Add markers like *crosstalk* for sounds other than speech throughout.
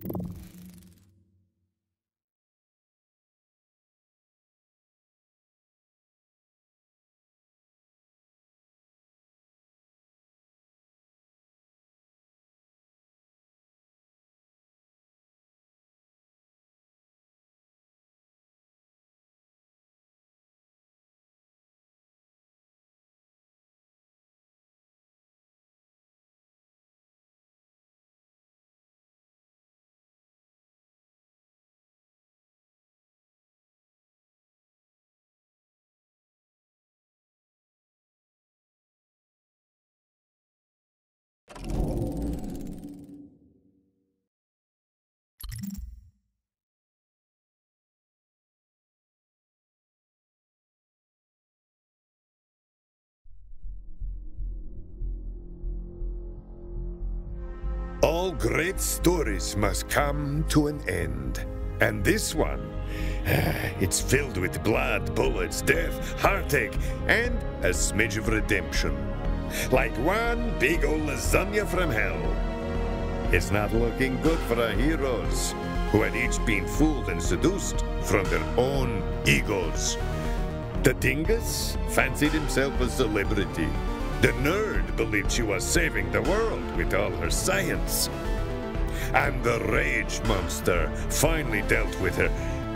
you All great stories must come to an end. And this one, *sighs* it's filled with blood, bullets, death, heartache, and a smidge of redemption. Like one big old lasagna from hell. It's not looking good for our heroes, who had each been fooled and seduced from their own egos. The dingus fancied himself a celebrity. The nerd believed she was saving the world with all her science. And the rage monster finally dealt with her.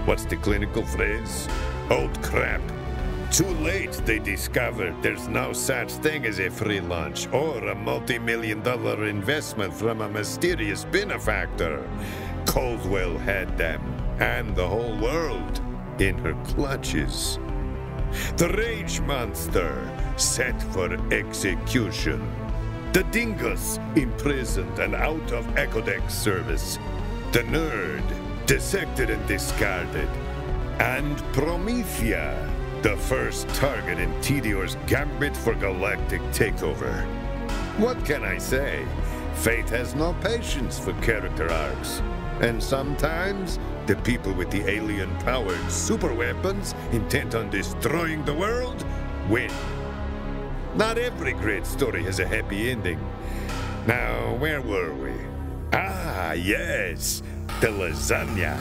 What's the clinical phrase? Old crap. Too late, they discovered there's no such thing as a free lunch or a multi-million dollar investment from a mysterious benefactor. Coldwell had them, and the whole world, in her clutches. The Rage Monster, set for execution. The Dingus, imprisoned and out of Ecodex service. The Nerd, dissected and discarded. And Promethea, the first target in Tediore's gambit for galactic takeover. What can I say? Fate has no patience for character arcs. And sometimes, the people with the alien-powered superweapons intent on destroying the world win. Not every great story has a happy ending. Now, where were we? Ah, yes, the lasagna.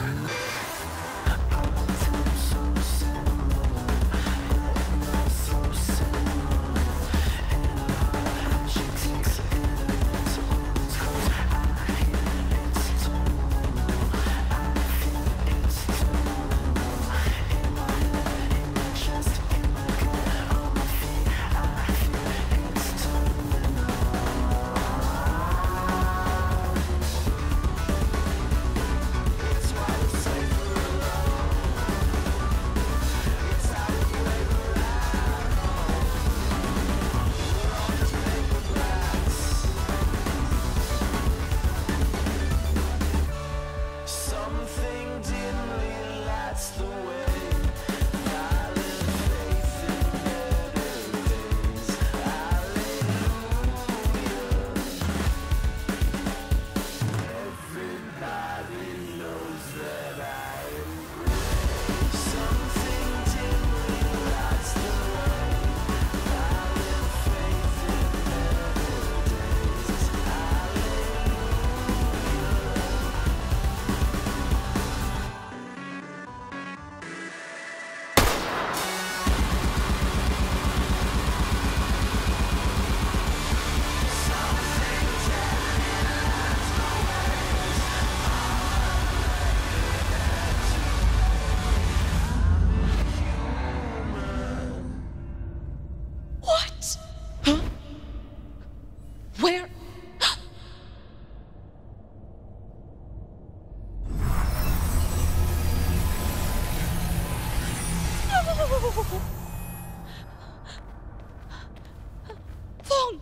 Fong!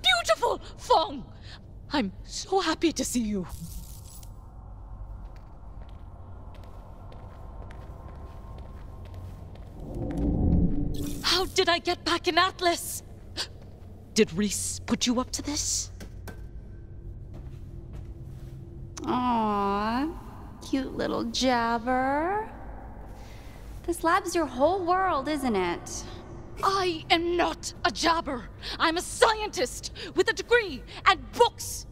Beautiful Fong! I'm so happy to see you. How did I get back in Atlas? Did Rhys put you up to this? Aww, cute little jabber. This lab's your whole world, isn't it? I am not a jabber. I'm a scientist with a degree and books.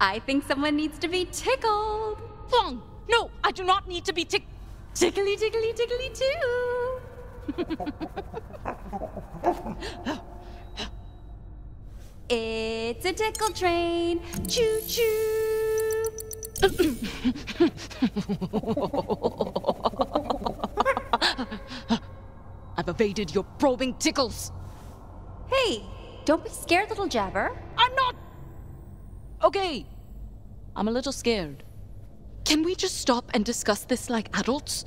I think someone needs to be tickled. Fong, no, I do not need to be tick. Tickly, tickly, tickly, too. it's a tickle train. Choo choo. *laughs* Evaded your probing tickles. Hey, don't be scared, little jabber. I'm not. Okay. I'm a little scared. Can we just stop and discuss this like adults?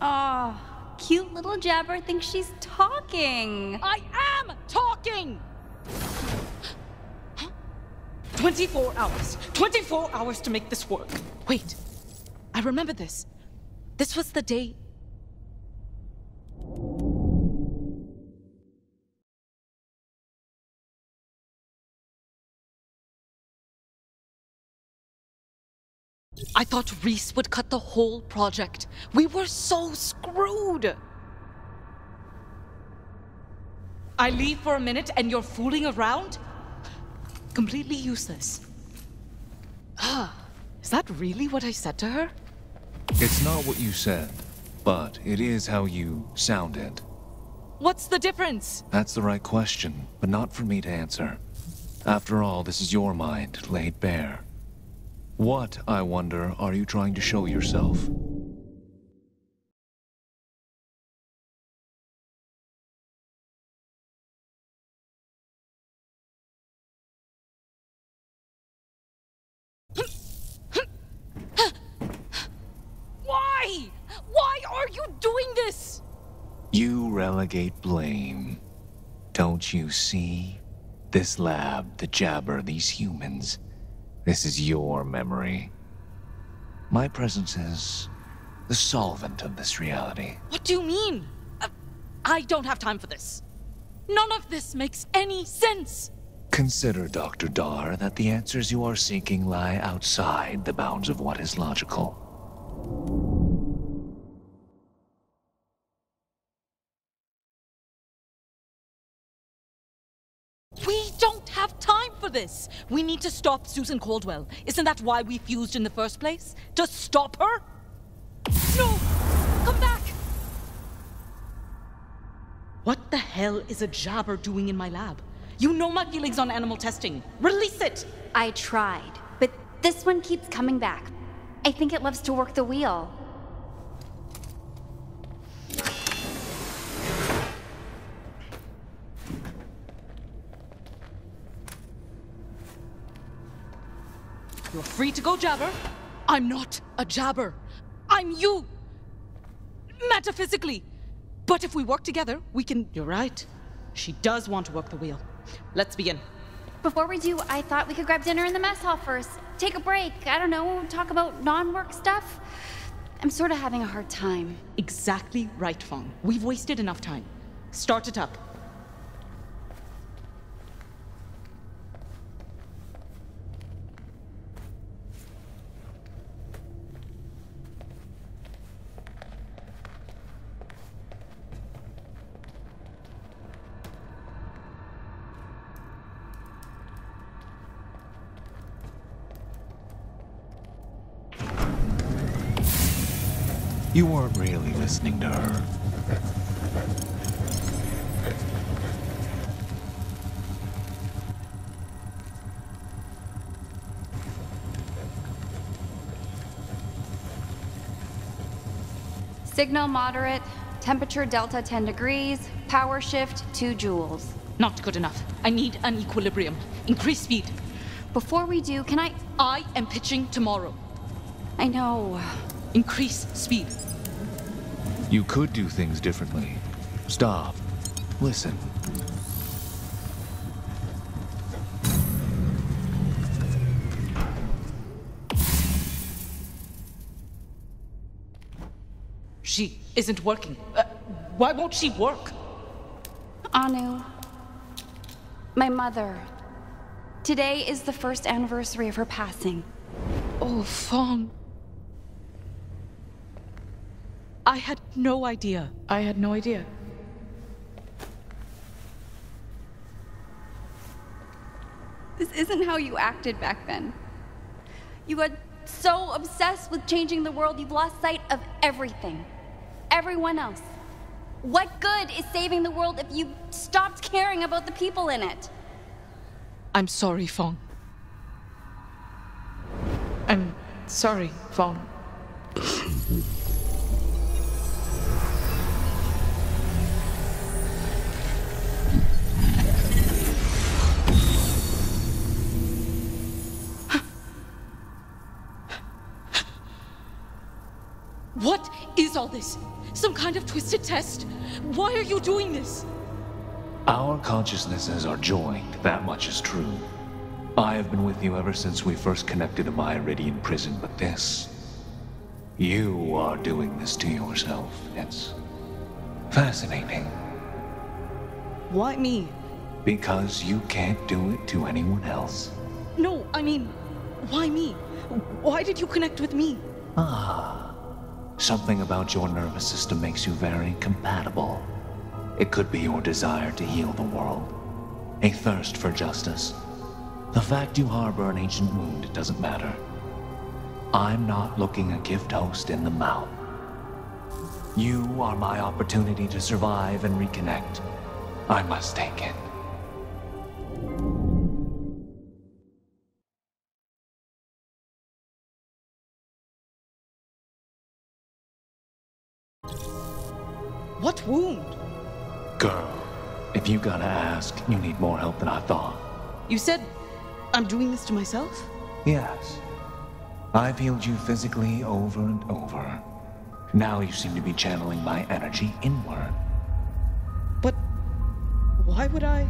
Aw, cute little jabber thinks she's talking. I am talking! 24 hours. 24 hours to make this work. Wait. I remember this. This was the day. I thought Rhys would cut the whole project. We were so screwed. I leave for a minute and you're fooling around? Completely useless. Ah, is that really what I said to her? It's not what you said, but it is how you sounded. What's the difference? That's the right question, but not for me to answer. After all, this is your mind, laid bare. What, I wonder, are you trying to show yourself? Why? Why are you doing this? You relegate blame. Don't you see? This lab, the Jabber, these humans. This is your memory. My presence is the solvent of this reality. What do you mean? Uh, I don't have time for this. None of this makes any sense. Consider, Dr. Dhar, that the answers you are seeking lie outside the bounds of what is logical. This. We need to stop Susan Coldwell. Isn't that why we fused in the first place? To stop her? No! Come back! What the hell is a jabber doing in my lab? You know my feelings on animal testing. Release it! I tried, but this one keeps coming back. I think it loves to work the wheel. You're free to go, Jabber. I'm not a Jabber. I'm you. Metaphysically. But if we work together, we can. You're right. She does want to work the wheel. Let's begin. Before we do, I thought we could grab dinner in the mess hall first. Take a break. I don't know, talk about non work stuff. I'm sort of having a hard time. Exactly right, Fong. We've wasted enough time. Start it up. Listening to her. Signal moderate, temperature delta 10 degrees, power shift 2 joules. Not good enough. I need an equilibrium. Increase speed. Before we do, can I. I am pitching tomorrow. I know. Increase speed. You could do things differently. Stop. Listen. She isn't working. Uh, why won't she work? Anu, my mother. Today is the first anniversary of her passing. Oh, Fong. I had no idea. I had no idea. This isn't how you acted back then. You got so obsessed with changing the world, you've lost sight of everything. Everyone else. What good is saving the world if you stopped caring about the people in it? I'm sorry, Fong. I'm sorry, Fong. This? Some kind of twisted test? Why are you doing this? Our consciousnesses are joined, that much is true. I have been with you ever since we first connected in my Eridian prison, but this. You are doing this to yourself. It's fascinating. Why me? Because you can't do it to anyone else. No, I mean, why me? Why did you connect with me? Ah. Something about your nervous system makes you very compatible. It could be your desire to heal the world, a thirst for justice. The fact you harbor an ancient wound doesn't matter. I'm not looking a gift host in the mouth. You are my opportunity to survive and reconnect. I must take it. What wound? Girl, if you gotta ask, you need more help than I thought. You said I'm doing this to myself? Yes. I've healed you physically over and over. Now you seem to be channeling my energy inward. But why would I?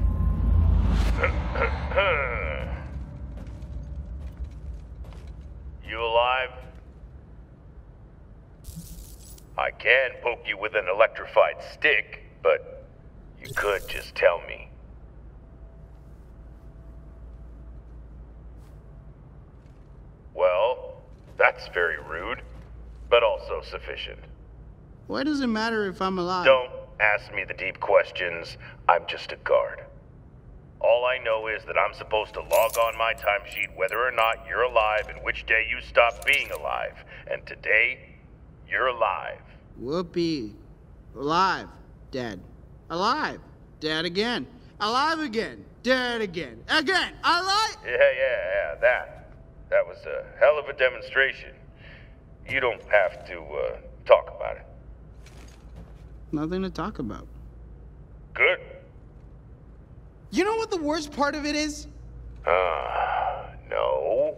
You alive? I can poke you with an electrified stick, but you could just tell me. Well, that's very rude, but also sufficient. Why does it matter if I'm alive? Don't ask me the deep questions. I'm just a guard. All I know is that I'm supposed to log on my timesheet whether or not you're alive and which day you stop being alive. And today, you're alive. Whoopee. Alive. Dead. Alive. Dead again. Alive again. Dead again. Again. Alive. Yeah, yeah, yeah, that. That was a hell of a demonstration. You don't have to uh, talk about it. Nothing to talk about. Good. You know what the worst part of it is? Uh, no.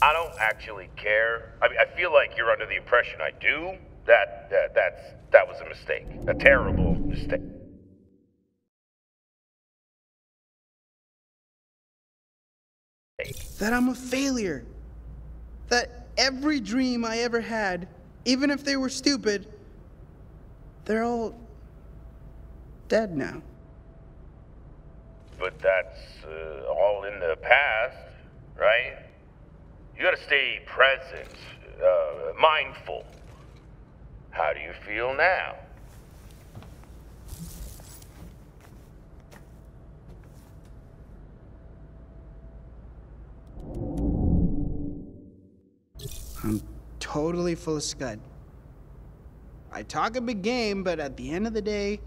I don't actually care. I mean, I feel like you're under the impression I do. That, that that's that was a mistake. A terrible mistake. That I'm a failure. That every dream I ever had, even if they were stupid, they're all dead now. But that's uh, all in the past, right? You gotta stay present, uh, mindful. How do you feel now? I'm totally full of scud. I talk a big game, but at the end of the day,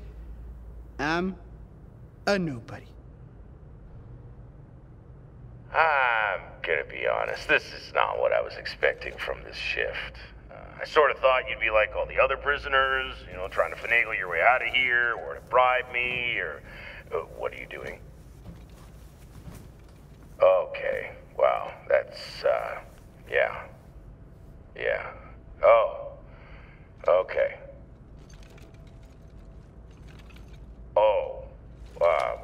I'm a nobody. I'm gonna be honest, this is not what I was expecting from this shift. Uh, I sort of thought you'd be like all the other prisoners, you know, trying to finagle your way out of here, or to bribe me, or. Uh, what are you doing? Okay, wow, that's, uh, yeah. Yeah. Oh, okay. Oh, uh,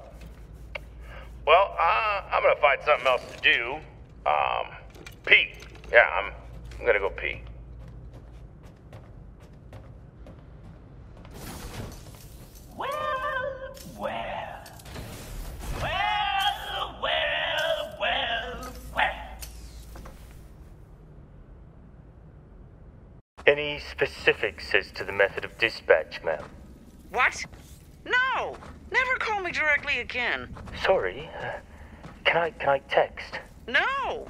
well, uh, I'm gonna find something else to do. Um, pee. Yeah, I'm, I'm gonna go pee. Well, well. Well, well, well, well. Any specifics as to the method of dispatch, ma'am? What? No! Never call me directly again. Sorry. Uh, can I can I text? No!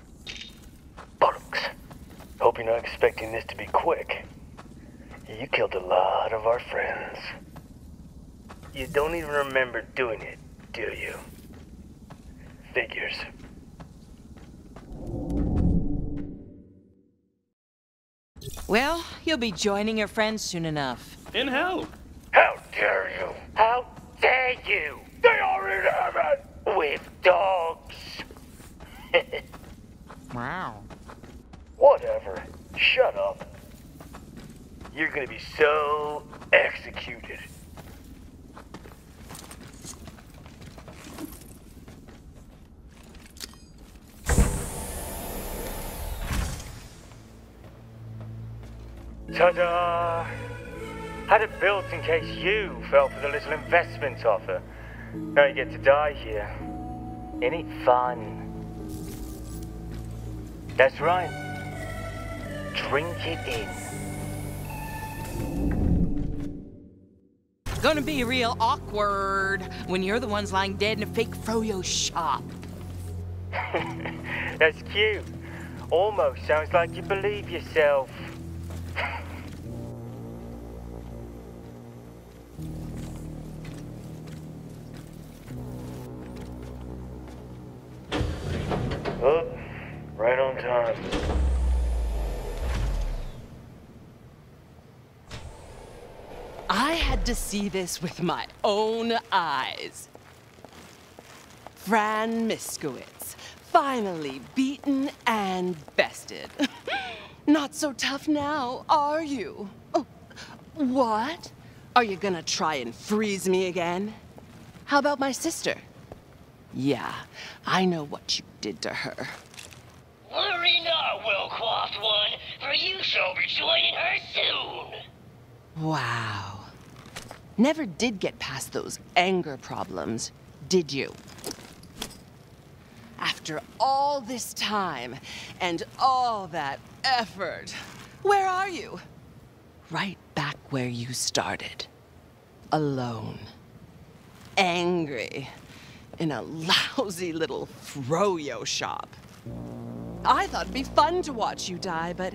Bollocks. Hope you're not expecting this to be quick. You killed a lot of our friends. You don't even remember doing it, do you? Figures. Well, you'll be joining your friends soon enough. In hell. How dare you? How dare you? They are in heaven with dogs. Wow. Whatever. Shut up. You're gonna be so executed. Ta-da! Had it built in case you fell for the little investment offer. Now you get to die here. Ain't it fun? That's right. Drink it in. Gonna be real awkward when you're the ones lying dead in a fake froyo shop. *laughs* That's cute. Almost sounds like you believe yourself. Had to see this with my own eyes. Fran Miskowitz, finally beaten and bested. *laughs* Not so tough now, are you? Oh, what? Are you gonna try and freeze me again? How about my sister? Yeah, I know what you did to her. Worry not, well-coiffed one, for you shall be joining her soon. Wow. Never did get past those anger problems, did you? After all this time and all that effort, where are you? Right back where you started. Alone. Angry. In a lousy little froyo shop. I thought it'd be fun to watch you die, but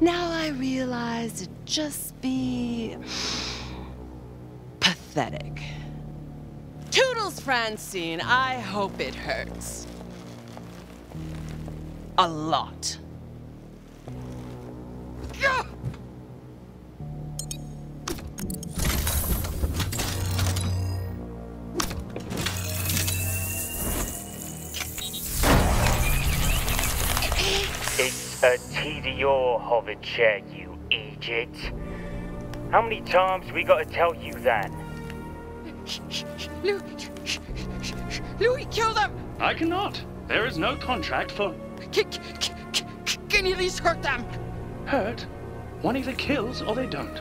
now I realize it'd just be pathetic. Toodles, Francine, I hope it hurts. A lot. Gah! It's a TDR hover chair, you idiot. How many times we gotta tell you that? Louis, Louis, kill them! I cannot. There is no contract for Can, can you at least hurt them? hurt. One either kills or they don't.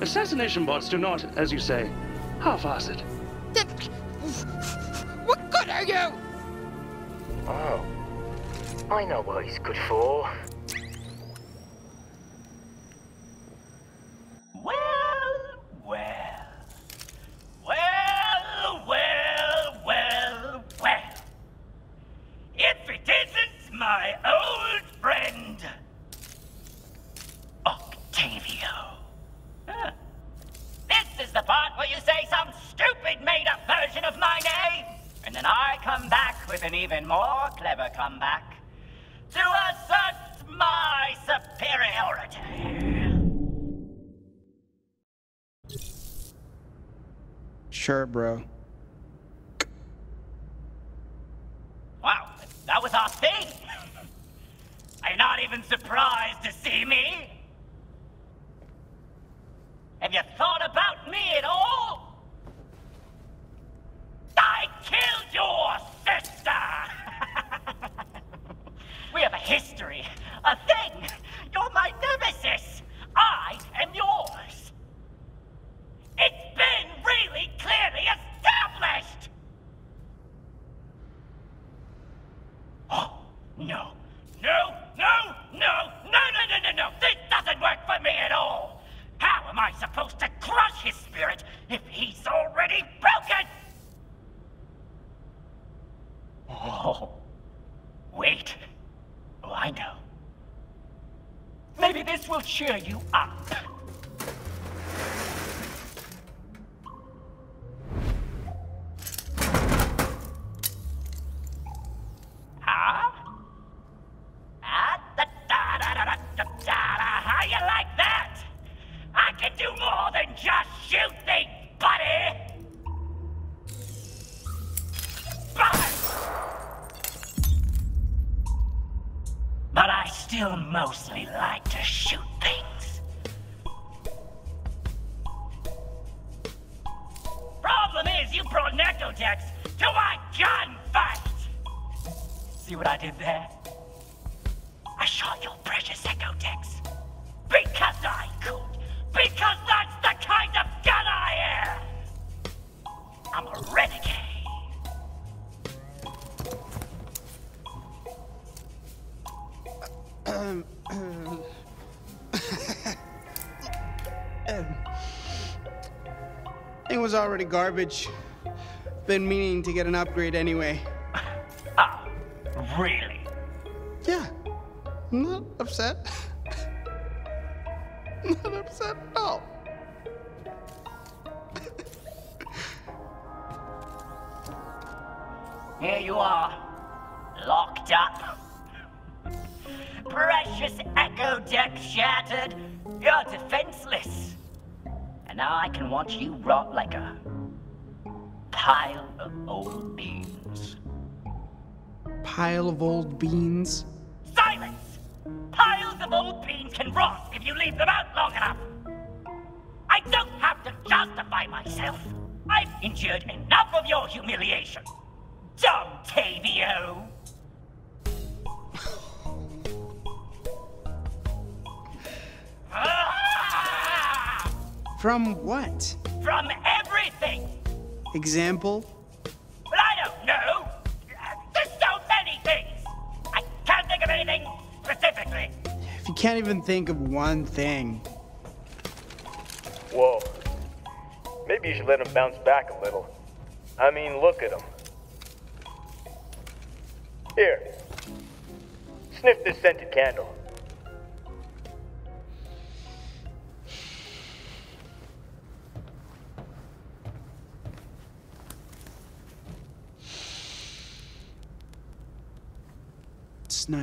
Assassination bots do not, as you say, half-ass it. What good are you? Oh. I know what he's good for. Well, well. Well, well, well, well. If it isn't my old friend, Octavio. Huh. This is the part where you say some stupid made-up version of my name, and then I come back with an even more clever comeback to assert my superiority. Sure, bro. Still mostly like to shoot things. Problem is, you brought Necrotex to my gunfight! See what I did there? Already garbage. Been meaning to get an upgrade anyway. Ah, really? Yeah. I'm not upset. *laughs* not upset at all. Here you are, locked up. Precious Echo Deck shattered. You're defenseless. And now I can watch you rot like a pile of old beans. Pile of old beans. Silence! Piles of old beans can rot if you leave them out long enough. I don't have to justify myself. I've endured enough of your humiliation. Dumb Tavio! From what? From everything! Example? But I don't know! There's so many things! I can't think of anything specifically. If you can't even think of one thing. Whoa. Maybe you should let him bounce back a little. I mean, look at him. Here. Sniff this scented candle.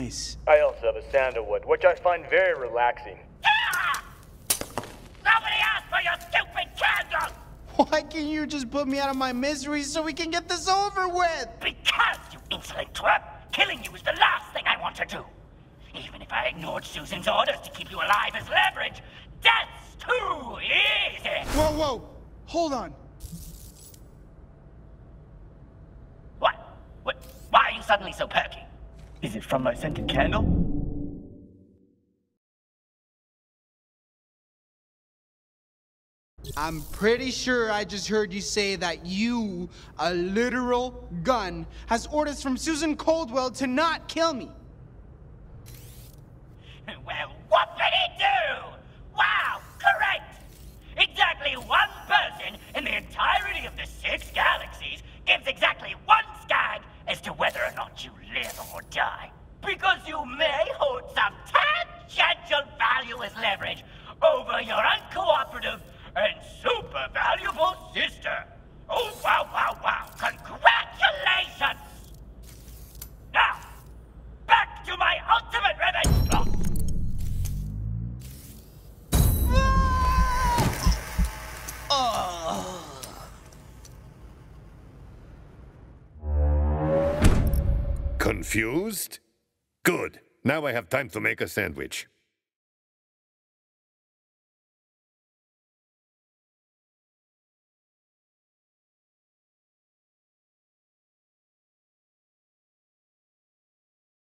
Nice. I also have a sandalwood, which I find very relaxing. Ah! Nobody asked for your stupid candle! Why can't you just put me out of my misery so we can get this over with? Because, you insolent twerp, killing you is the last thing I want to do. Even if I ignored Susan's orders to keep you alive as leverage, death's too easy! Whoa, whoa! Hold on. What? What? Why are you suddenly so perky? Is it from my scented candle? I'm pretty sure I just heard you say that you, a literal gun, has orders from Susan Coldwell to not kill me. *laughs* Well, what did he do? Wow, correct! Exactly one person in the entirety of the six galaxies gives exactly one I have time to make a sandwich.